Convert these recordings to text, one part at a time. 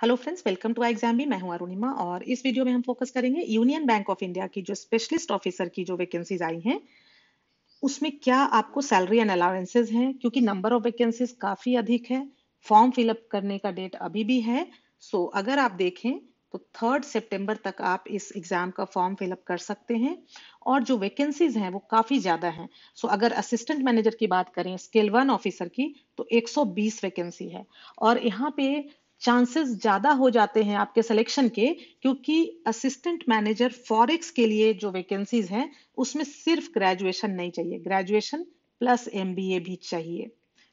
Hello friends welcome to Exambee. मैं हूँ अरुणिमा और इस वीडियो में हम फोकस करेंगे यूनियन बैंक ऑफ़ इंडिया की जो स्पेशलिस्ट ऑफिसर की जो वैकेंसीज आई हैं उसमें क्या आपको सैलरी एंड अलाउंसेज हैं? क्योंकि नंबर ऑफ़ वैकेंसीज काफ़ी अधिक है। फॉर्म फिलअप करने का डेट अभी भी है। सो so, अगर आप देखें तो थर्ड सितंबर तक आप इस एग्ज़ाम का फॉर्म फिलअप कर सकते हैं। और जो वैकेंसीज हैं वो काफ़ी ज़्यादा हैं। सो so, अगर असिस्टेंट मैनेजर की बात करें स्केल वन ऑफिसर की तो 120 वैकेंसी है। और यहाँ पे चांसेस ज़्यादा हो जाते हैं आपके सिलेक्शन के क्योंकि असिस्टेंट मैनेजर फॉरेक्स के लिए जो वैकेंसीज हैं उसमें सिर्फ़ ग्रेजुएशन नहीं चाहिए। ग्रेजुएशन प्लस एमबीए भी चाहिए।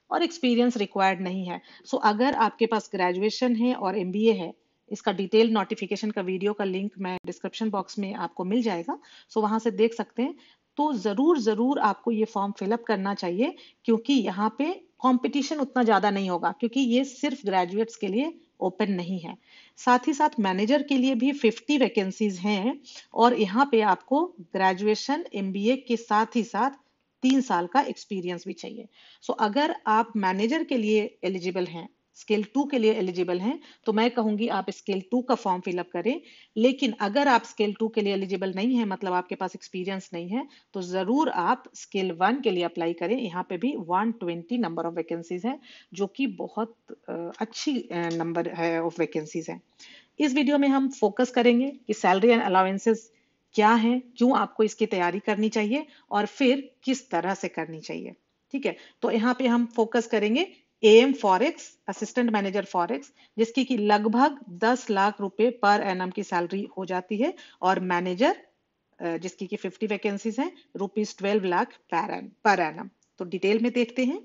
और एक्सपीरियंस रिक्वायर्ड नहीं है। सो so, अगर आपके पास ग्रेजुएशन है और एमबीए है इसका डिटेल नोटिफिकेशन का वीडियो का लिंक मैं डिस्क्रिप्शन बॉक्स में आपको मिल जाएगा। सो so, वहाँ से देख सकते हैं। तो ज़रूर ज़रूर आपको ये फॉर्म फिलअप करना चाहिए क्योंकि यहाँ पे कंपटीशन उतना ज़्यादा नहीं होगा क्योंकि ये सिर्फ़ ग्रेजुएट्स के लिए ओपन नहीं है। साथ ही साथ मैनेजर के लिए भी 50 वैकेंसीज हैं और यहाँ पे आपको ग्रेजुएशन एमबीए के साथ ही साथ तीन साल का एक्सपीरियंस भी चाहिए। सो so, अगर आप मैनेजर के लिए एलिजिबल हैं स्केल टू के लिए एलिजिबल हैं तो मैं कहूँगी आप स्केल टू का फॉर्म फिलअप करें। लेकिन अगर आप स्केल टू के लिए एलिजिबल नहीं है मतलब आपके पास एक्सपीरियंस नहीं है तो ज़रूर आप स्केल वन के लिए अप्लाई करें। यहाँ पे भी 120 नंबर ऑफ़ वैकेंसीज है, जो कि बहुत अच्छी नंबर है, ऑफ़ वैकेंसीज है। इस वीडियो में हम फोकस करेंगे कि सैलरी एंड अलाउंसेस क्या है, क्यों आपको इसकी तैयारी करनी चाहिए और फिर किस तरह से करनी चाहिए। ठीक है तो यहाँ पे हम फोकस करेंगे M forex assistant manager forex जिसकी की लगभग 10 लाख रुपए पर एनम की सैलरी हो जाती है और मैनेजर जिसकी की 50 वैकेंसीज हैं रुपीज़ 12 लाख पर एनम तो डिटेल में देखते हैं।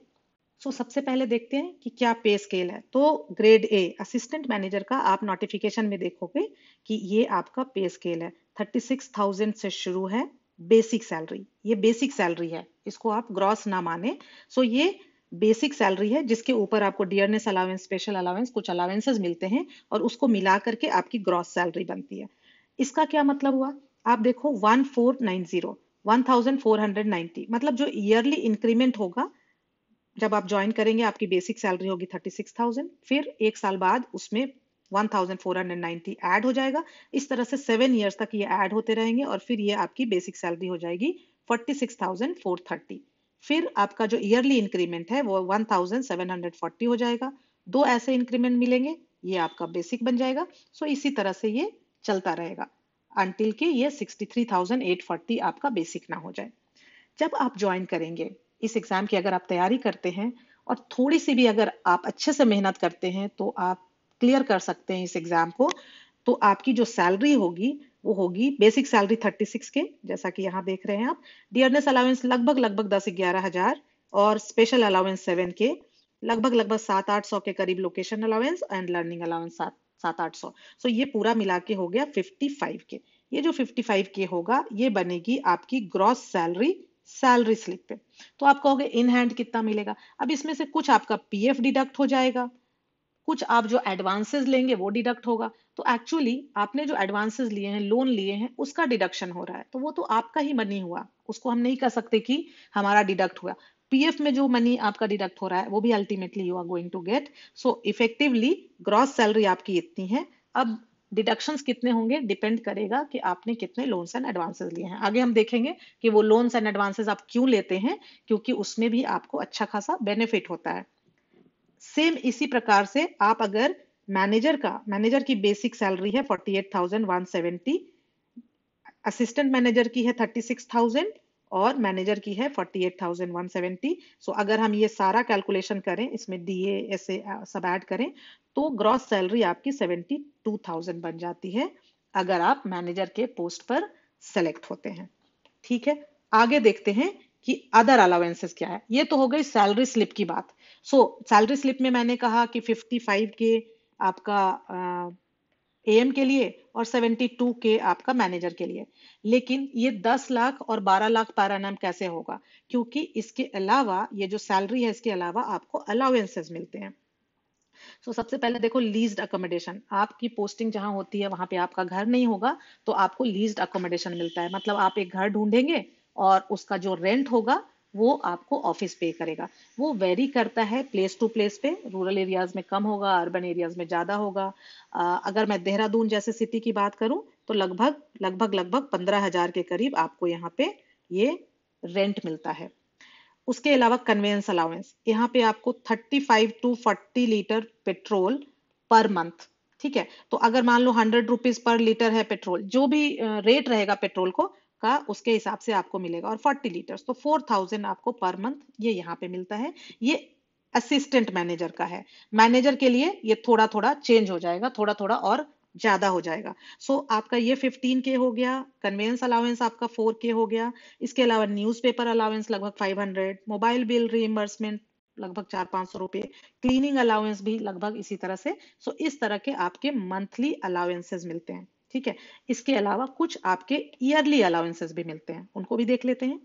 सो so, सबसे पहले देखते हैं कि क्या पे स्केल है। तो ग्रेड ए असिस्टेंट मैनेजर का आप नोटिफिकेशन में देखोगे कि ये आपका पे स्केल है। 36,000 से शुरू है बेसिक सैलरी ये बेसिक सैलरी है। इसको आप ग्रॉस ना माने। सो so, ये बेसिक सैलरी है, जिसके ऊपर आपको डियरनेस अलावेंस स्पेशल अलावेंस कुछ अलावेंसेज मिलते हैं और उसको मिला करके आपकी ग्रॉस सैलरी बनती है। इसका क्या मतलब हुआ? आप देखो one four nine zero one thousand four hundred ninety मतलब जो ईयरली इंक्रीमेंट होगा, जब आप ज्वाइन करेंगे, आपकी बेसिक सैलरी होगी थर्टी सिक्स थाउज़ेंड फिर एक साल बाद उसमें one thousand four hundred ninety add हो जाएगा। इस तरह से सेवन ईयर्स तक ये ऐड होते रहेंगे और फिर ये आपकी बेसिक सैलरी हो जाएगी फोर्टी सिक्स थाउज़ेंड फोर आपका जो ईयरली इंक्रीमेंट है वो 1740 हो जाएगा। दो ऐसे इंक्रीमेंट मिलेंगे ये आपका बेसिक बन जाएगा। सो इसी तरह से ये चलता रहेगा। अनटिल के ये 63,840 आपका बेसिक ना हो जाए। जब आप ज्वाइन करेंगे इस एग्ज़ाम की अगर आप तैयारी करते हैं और थोड़ी सी भी अगर आप अच्छे से मेहनत करते हैं तो आप क्लियर कर सकते हैं इस एग्ज़ाम को। तो आपकी जो सैलरी होगी वो होगी बेसिक सैलरी थर्टी सिक्स के, जैसा कि यहाँ देख रहे हैं आप। डियरनेस अलाउंस लगभग लगभग दस ग्यारह हज़ार, और स्पेशल अलाउंस सेवन के, लगभग लगभग सात आठ सौ के करीब location allowance and learning allowance सात सात आठ सौ। सो ये पूरा मिला के हो गया फिफ्टी फाइव के। ये जो फिफ्टी फाइव के होगा, ये बनेगी आपकी ग्रॉस सैलरी सैलरी स्लिप पे। तो आप कहोगे इन हैंड कितना मिलेगा? अब इसमें से कुछ आपका पीएफ डिडक्ट हो जाएगा। कुछ आप जो एडवांसेस लेंगे, वो डिडक्ट होगा। तो एक्चुअली आपने जो एडवांसेस लिए हैं लोन लिए हैं, उसका डिडक्शन हो रहा है। तो वो तो आपका ही मनी हुआ। उसको हम नहीं कह सकते कि हमारा डिडक्ट हुआ। पीएफ में जो मनी आपका डिडक्ट हो रहा है, वो भी ultimately you are going to get so effectively gross salary आपकी इतनी है। अब डिडक्शंस कितने होंगे डिपेंड करेगा कि आपने कितने लोन्स एंड एडवांसेस लिए हैं। आगे हम देखेंगे कि वो लोन्स एंड एडवांसेस आप क्यों लेते हैं, क्योंकि उसमें भी आपको अच्छा खासा बेनिफिट होता है। सेम इसी प्रकार से आप अगर मैनेजर का, मैनेजर की बेसिक सैलरी है forty eight thousand one seventy, assistant manager की है थर्टी सिक्स थाउज़ेंड और मैनेजर की है forty eight thousand one seventy. So अगर हम ये सारा कैलकुलेशन करें, इसमें डी एस ए सब ऐड करें तो ग्रॉस सैलरी आपकी सेवेंटी टू थाउज़ेंड बन जाती है, अगर आप मैनेजर के पोस्ट पर सेलेक्ट होते हैं। ठीक है? आगे देखते हैं कि अदर अलावेंसेस क्या है। ये तो हो गई सैलरी स्लिप की बात। सो सैलरी स्लिप में मैंने कहा कि 55 के आपका एम के लिए और 72 के आपका मैनेजर के लिए। लेकिन ये 10 लाख और 12 लाख पर एनम कैसे होगा? क्योंकि इसके अलावा ये जो सैलरी है इसके अलावा आपको अलाउंसेस मिलते हैं। सो so, सबसे पहले देखो लीज्ड अकोमोडेशन आपकी पोस्टिंग जहाँ होती है वहाँ पे आपका घर नहीं होगा तो आपको लीज्ड अकोमोडेशन मिलता है। मतलब आप एक घर ढूंढेंगे और उसका जो रेंट होगा वो आपको ऑफ़िस पे करेगा। वो वेरी करता है प्लेस टू प्लेस पे। रूरल एरियाज़ में कम होगा अर्बन एरियाज़ में ज़्यादा होगा। अगर मैं देहरादून जैसे सिटी की बात करूँ तो लगभग लगभग लगभग पंद्रह हज़ार के करीब आपको यहाँ पे ये रेंट मिलता है। उसके अलावा कन्वेंस अलाउंस यहाँ पे आपको 35 to 40 litre petrol per month ठीक है? तो अगर मान लो हंड्रेड रुपीज़ पर लीटर है पेट्रोल जो भी रेट रहेगा पेट्रोल को का उसके हिसाब से आपको मिलेगा और 40 लीटर तो 4000 आपको पर मंथ ये यहाँ पे मिलता है। ये असिस्टेंट मैनेजर का है। मैनेजर के लिए ये थोड़ा थोड़ा चेंज हो जाएगा थोड़ा थोड़ा और ज़्यादा हो जाएगा। सो so, आपका ये 15 के हो गया कन्वेंस अलाउंस आपका 4 के हो गया। इसके अलावा न्यूज़पेपर अलाउंस लगभग 500 मोबाइल बिल रीइंबर्समेंट लगभग चार पाँच सौ रुपए क्लीनिंग अलाउंस भी लगभग इसी तरह से। सो so, इस तरह के आपके मंथली अलाउंसेस मिलते हैं। ठीक है? इसके अलावा कुछ आपके ईयरली अलाउंसेस भी मिलते हैं। उनको भी देख लेते हैं।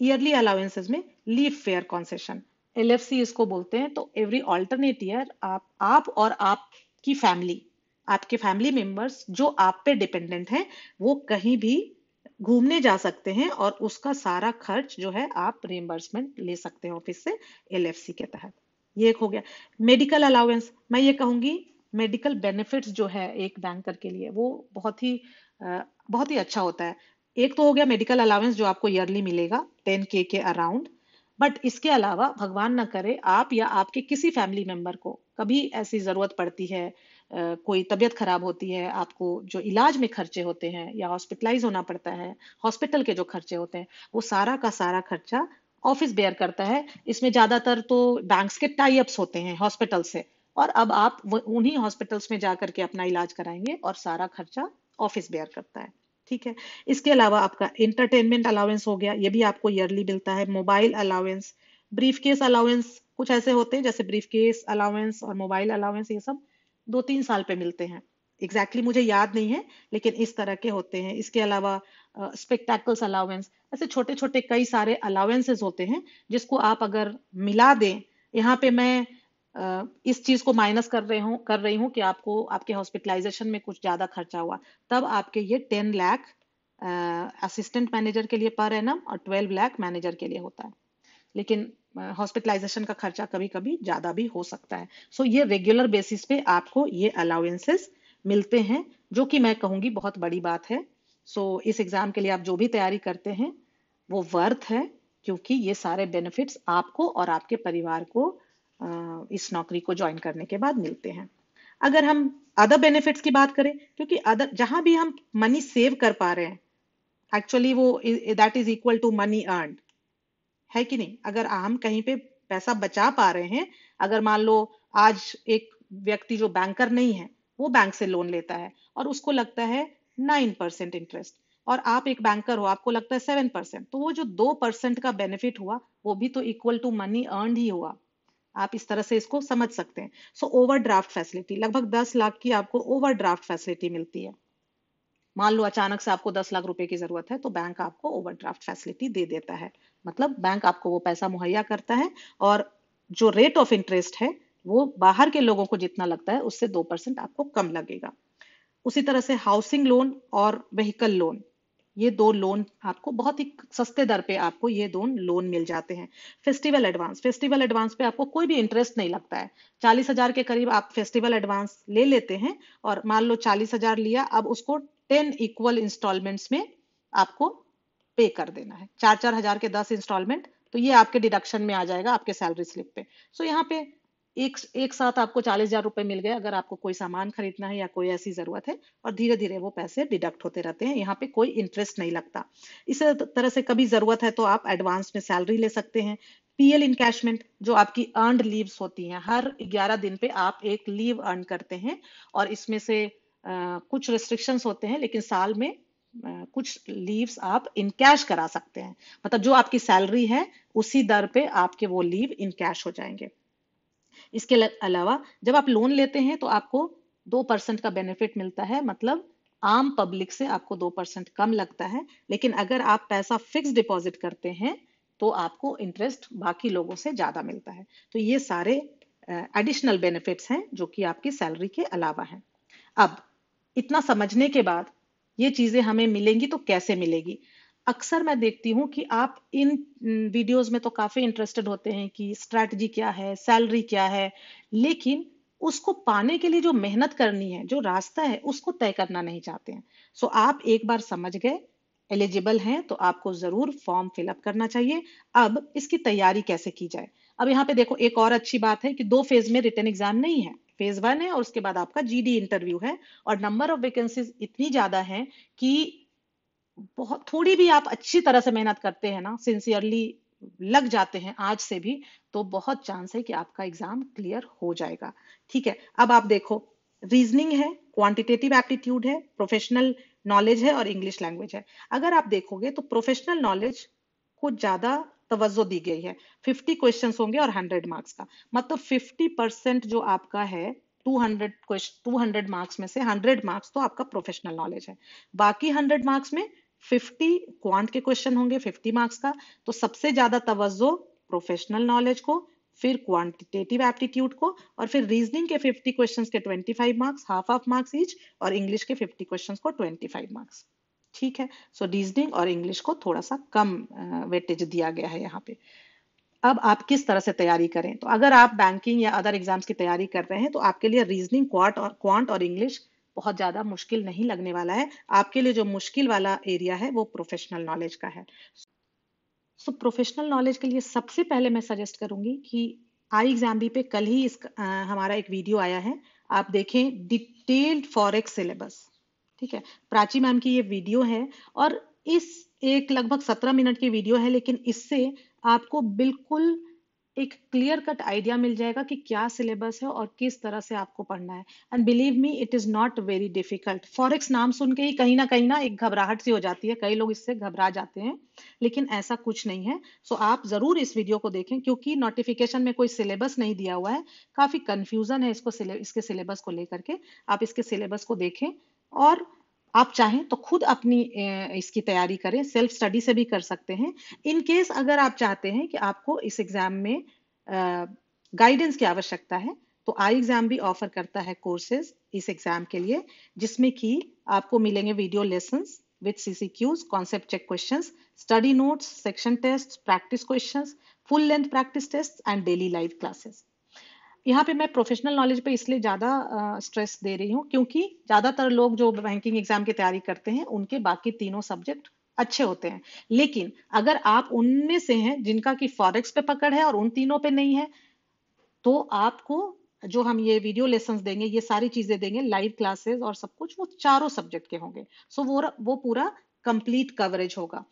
ईयरली अलाउंसेस में लीव फेयर कॉन्सेशन एल इसको बोलते हैं तो एवरी ऑल्टरनेट ईयर आप आप और आपकी फैमिली आपके फैमिली मेंबर्स जो आप पे डिपेंडेंट हैं, वो कहीं भी घूमने जा सकते हैं और उसका सारा खर्च जो है आप रिम्बर्समेंट ले सकते हैं ऑफ़िस से एलएफसी के तहत। ये एक हो गया। मेडिकल अलाउंस मैं ये कहूँगी मेडिकल बेनिफिट्स जो है एक बैंकर के लिए, वो बहुत ही बहुत ही अच्छा होता है। एक तो हो गया मेडिकल अलाउंस जो आपको ईयरली मिलेगा टेन के के अराउंड बट इसके अलावा भगवान ना करे, आप या आपके किसी फैमिली मेंबर को कभी ऐसी ज़रूरत पड़ती है कोई तबीयत खराब होती है, आपको जो इलाज में खर्चे होते हैं या हॉस्पिटलाइज होना पड़ता है हॉस्पिटल के जो खर्चे होते हैं, वो सारा का सारा खर्चा ऑफ़िस बेयर करता है। इसमें ज़्यादातर तो बैंक्स के टाई अप्स होते हैं हॉस्पिटल से। और अब आप उन्हीं हॉस्पिटल्स में जाकर के अपना इलाज कराएँगे और सारा खर्चा ऑफ़िस बेयर करता है। ठीक है? इसके अलावा आपका इंटरटेनमेंट अलाउंस हो गया, ये भी आपको ईयरली मिलता है। Mobile allowance briefcase allowance कुछ ऐसे होते हैं, जैसे ब्रीफ केस अलाउंस और मोबाइल अलाउंस ये सब दो तीन साल पे मिलते हैं। एग्जैक्टली exactly मुझे याद नहीं है, लेकिन इस तरह के होते हैं। इसके अलावा स्पेक्टेकल्स अलाउंस ऐसे छोटे छोटे कई सारे अलाउंसेस होते हैं, जिसको आप अगर मिला दें, यहाँ पे मैं इस चीज़ को माइनस कर रहे हूँ कर रही हूँ कि आपको आपके हॉस्पिटलाइजेशन में कुछ ज़्यादा खर्चा हुआ। तब आपके ये टेन लाख असिस्टेंट मैनेजर के लिए पर एनम और ट्वेल्व लाख मैनेजर के लिए होता है। लेकिन हॉस्पिटलाइजेशन का खर्चा कभी कभी ज़्यादा भी हो सकता है। सो so, ये रेगुलर बेसिस पे आपको ये अलाउेंसेस मिलते हैं जो कि मैं कहूँगी बहुत बड़ी बात है। सो so, इस एग्ज़ाम के लिए आप जो भी तैयारी करते हैं वो वर्थ है क्योंकि ये सारे बेनिफिट्स आपको और आपके परिवार को इस नौकरी को ज्वाइन करने के बाद मिलते हैं। अगर हम अदर बेनिफिट्स की बात करें, क्योंकि अदर जहाँ भी हम मनी सेव कर पा रहे हैं एक्चुअली वो that is equal to money earn है कि नहीं? अगर हम कहीं पे पैसा बचा पा रहे हैं, अगर मान लो आज एक व्यक्ति जो बैंकर नहीं है, वो बैंक से लोन लेता है और उसको लगता है नाइन परसेंट इंटरेस्ट और आप एक बैंकर हो, आपको लगता है सेवन परसेंट तो वो जो दो परसेंट का बेनिफिट हुआ, वो भी तो इक्वल टू मनी अर्न ही हुआ। आप इस तरह से इसको समझ सकते हैं। सो ओवर ड्राफ्ट फैसिलिटी लगभग दस लाख की आपको ओवर ड्राफ्ट फैसिलिटी मिलती है। मान लो अचानक से आपको दस लाख रुपए की ज़रूरत है तो बैंक आपको ओवरड्राफ्ट फैसिलिटी दे देता है। मतलब बैंक आपको वो पैसा मुहैया करता है और जो रेट ऑफ़ इंटरेस्ट है, वो बाहर के लोगों को जितना लगता है, उससे दो परसेंट आपको कम लगेगा। उसी तरह से हाउसिंग लोन और व्हीकल लोन ये दो लोन आपको बहुत ही सस्ते दर पे आपको ये दो लोन मिल जाते हैं। फेस्टिवल एडवांस फेस्टिवल एडवांस पे आपको कोई भी इंटरेस्ट नहीं लगता है। चालीस हज़ार के करीब आप फेस्टिवल एडवांस ले लेते हैं और मान लो चालीस हज़ार लिया अब उसको टेन इक्वल इंस्टॉलमेंट्स में आपको पे कर देना है। चार चार हज़ार के दस इंस्टॉलमेंट तो ये आपके डिडक्शन में आ जाएगा आपके सैलरी स्लिप पे। सो so, यहाँ पे एक एक साथ आपको चालीस हज़ार रुपए मिल गए अगर आपको कोई सामान खरीदना है या कोई ऐसी ज़रूरत है और धीरे धीरे वो पैसे डिडक्ट होते रहते हैं। यहाँ पे कोई इंटरेस्ट नहीं लगता। इस तरह से कभी ज़रूरत है तो आप एडवांस में सैलरी ले सकते हैं। पीएल इनकैशमेंट जो आपकी अर्नड लीव्स होती हैं हर 11 दिन पे आप एक लीव अर्न करते हैं और इसमें से आ, कुछ रिस्ट्रिक्शंस होते हैं लेकिन साल में कुछ लीव्स आप इन कैश करा सकते हैं। मतलब जो आपकी सैलरी है उसी दर पे आपके वो लीव इन कैश हो जाएँगे। इसके अलावा जब आप लोन लेते हैं तो आपको दो परसेंट का बेनिफिट मिलता है मतलब आम पब्लिक से आपको दो परसेंट कम लगता है। लेकिन अगर आप पैसा फिक्स डिपॉजिट करते हैं तो आपको इंटरेस्ट बाकी लोगों से ज़्यादा मिलता है। तो ये सारे एडिशनल uh, बेनिफिट्स हैं जो कि आपकी सैलरी के अलावा हैं। अब इतना समझने के बाद ये चीज़ें हमें मिलेंगी तो कैसे मिलेगी? अक्सर मैं देखती हूँ कि आप इन वीडियोस में तो काफ़ी इंटरेस्टेड होते हैं कि स्ट्रैटेजी क्या है सैलरी क्या है लेकिन उसको पाने के लिए जो मेहनत करनी है जो रास्ता है उसको तय करना नहीं चाहते हैं। सो so, आप एक बार समझ गए एलिजिबल हैं तो आपको ज़रूर फॉर्म फिलअप करना चाहिए। अब इसकी तैयारी कैसे की जाए? अब यहाँ पे देखो एक और अच्छी बात है कि दो फ़ेज़ में रिटर्न एग्ज़ाम नहीं है। फ़ेज़ वन है और उसके बाद आपका जीडी इंटरव्यू है और नंबर ऑफ़ वैकेंसीज इतनी ज़्यादा है कि बहुत, थोड़ी भी आप अच्छी तरह से मेहनत करते हैं ना सिंसियरली लग जाते हैं आज से भी तो बहुत चांस है कि आपका एग्ज़ाम क्लियर हो जाएगा। ठीक है, अब आप देखो रीजनिंग है क्वांटिटेटिव एप्टीट्यूड है प्रोफेशनल नॉलेज है और इंग्लिश लैंग्वेज है। अगर आप देखोगे तो प्रोफेशनल नॉलेज को ज़्यादा तवज्जो दी गई है। 50 क्वेश्चंस होंगे और 100 मार्क्स का। मतलब 50 परसेंट जो आपका है 200 क्वेश्चन 200 मार्क्स में से 100 मार्क्स तो आपका प्रोफेशनल नॉलेज है। बाकी 100 मार्क्स में 50 क्वांट के क्वेश्चन होंगे 50 मार्क्स का। तो सबसे ज़्यादा तवज्जो प्रोफेशनल नॉलेज को फिर क्वांटिटेटिव एप्टीट्यूड को और फिर रीजनिंग के 50 क्वेश्चंस के 25 marks half of marks each और इंग्लिश के 50 क्वेश्चंस को 25 मार्क्स ठीक है? सो so, रीजनिंग और इंग्लिश को थोड़ा सा कम वेटेज दिया गया है यहाँ पे। अब आप किस तरह से तैयारी करें? तो अगर आप बैंकिंग या अदर एग्ज़ाम्स की तैयारी कर रहे हैं तो आपके लिए रीजनिंग क्वांट और क्वांट और इंग्लिश बहुत ज़्यादा मुश्किल नहीं लगने वाला है। आपके लिए जो मुश्किल वाला एरिया है वो प्रोफेशनल नॉलेज का है। सो प्रोफेशनल नॉलेज के लिए सबसे पहले मैं सजेस्ट करूँगी कि आई एग्ज़ाम बी पे कल ही इस आ, हमारा एक वीडियो आया है। आप देखें डिटेल्ड फॉरेक्स सिलेबस ठीक है? प्राची मैम की ये वीडियो है और इस एक लगभग सत्रह मिनट की वीडियो है लेकिन इससे आपको बिल्कुल एक क्लियर कट आइडिया मिल जाएगा कि क्या सिलेबस है और किस तरह से आपको पढ़ना है। And believe me it is not very difficult forex नाम सुन के ही कहीं ना कहीं ना एक घबराहट सी हो जाती है। कई लोग इससे घबरा जाते हैं लेकिन ऐसा कुछ नहीं है। सो so, आप ज़रूर इस वीडियो को देखें क्योंकि नोटिफिकेशन में कोई सिलेबस नहीं दिया हुआ है। काफ़ी कंफ्यूजन है इसको इसके सिलेबस को लेकर के। आप इसके सिलेबस को देखें और आप चाहें तो खुद अपनी इसकी तैयारी करें सेल्फ स्टडी से भी कर सकते हैं। इन केस अगर आप चाहते हैं कि आपको इस एग्ज़ाम में गाइडेंस की आवश्यकता है तो आई एग्ज़ाम भी ऑफ़र करता है कोर्सेज इस एग्ज़ाम के लिए, जिसमें कि आपको मिलेंगे video lesson with CCQs concept check questions study notes section test practice questions full length practice test and daily live classes यहाँ पे मैं प्रोफेशनल नॉलेज पे इसलिए ज़्यादा स्ट्रेस दे रही हूँ क्योंकि ज़्यादातर लोग जो बैंकिंग एग्ज़ाम की तैयारी करते हैं उनके बाकी तीनों सब्जेक्ट अच्छे होते हैं। लेकिन अगर आप उनमें से हैं जिनका की फॉरेक्स पे पकड़ है और उन तीनों पे नहीं है तो आपको जो हम ये वीडियो लेसन देंगे ये सारी चीज़ें देंगे लाइव क्लासेस और सब कुछ वो चारों सब्जेक्ट के होंगे। सो so वो वो पूरा कंप्लीट कवरेज होगा।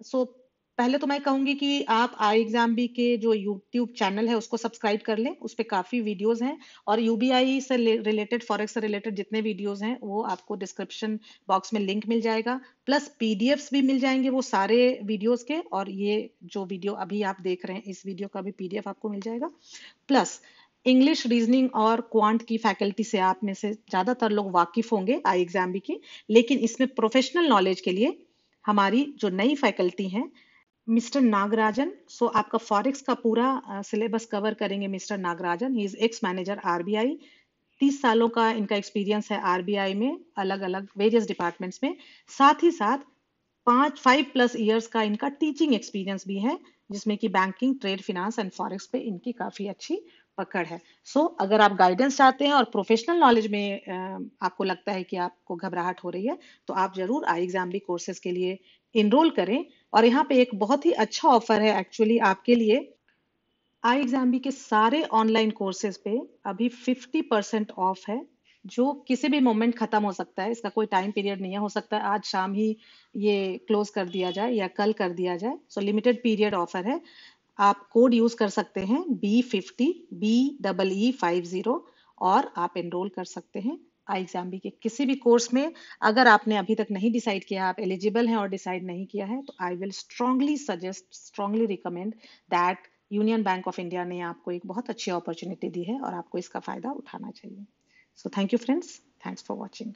सो so, पहले तो मैं कहूँगी कि आप आई एग्ज़ाम बी के जो यूट्यूब चैनल है, उसको सब्सक्राइब कर लें। उस पर काफ़ी वीडियोस हैं और यूबीआई से रिलेटेड फॉरेक्स से रिलेटेड जितने वीडियोस हैं, वो आपको डिस्क्रिप्शन बॉक्स में लिंक मिल जाएगा। प्लस पीडीएफ्स भी मिल जाएँगे वो सारे वीडियोस के और ये जो वीडियो अभी आप देख रहे हैं, इस वीडियो का भी पीडीएफ आपको मिल जाएगा। प्लस इंग्लिश रीजनिंग और क्वांट की फैकल्टी से आप में से ज़्यादातर लोग वाकिफ होंगे आई एग्ज़ाम बी की। लेकिन इसमें प्रोफेशनल नॉलेज के लिए हमारी जो नई फैकल्टी हैं मिस्टर नागराजन सो आपका फॉरेक्स का पूरा सिलेबस कवर करेंगे mister Nagarajan. He is ex manager RBI तीस सालों का इनका एक्सपीरियंस है आरबीआई में अलग अलग वेरियस डिपार्टमेंट्स में। साथ ही साथ पाँच फाइव प्लस इयर्स का इनका टीचिंग एक्सपीरियंस भी है जिसमें कि banking trade finance and forex पे इनकी काफ़ी अच्छी पकड़ है। सो so, अगर आप गाइडेंस चाहते हैं और प्रोफेशनल नॉलेज में आपको लगता है कि आपको घबराहट हो रही है तो आप ज़रूर आई एग्ज़ाम भी कोर्सेज के लिए इनरोल करें। और यहाँ पे एक बहुत ही अच्छा ऑफ़र है एक्चुअली आपके लिए। आई एग्ज़ाम के सारे ऑनलाइन कोर्सेज पे अभी 50 परसेंट ऑफ़ है, जो किसी भी मोमेंट खत्म हो सकता है। इसका कोई टाइम पीरियड नहीं है, हो सकता है आज शाम ही ये क्लोज कर दिया जाए या कल कर दिया जाए। सो लिमिटेड पीरियड ऑफ़र है। आप कोड यूज़ कर सकते हैं B fifty B double E five zero और आप एनरोल कर सकते हैं। आई एग्ज़ाम बी के, किसी भी कोर्स में अगर आपने अभी तक नहीं डिसाइड किया, आप एलिजिबल हैं और डिसाइड नहीं किया है तो I will strongly suggest, strongly recommend that Union Bank of India ने आपको एक बहुत अच्छी अपॉर्चुनिटी दी है और आपको इसका फ़ायदा उठाना चाहिए। So thank you friends thanks for watching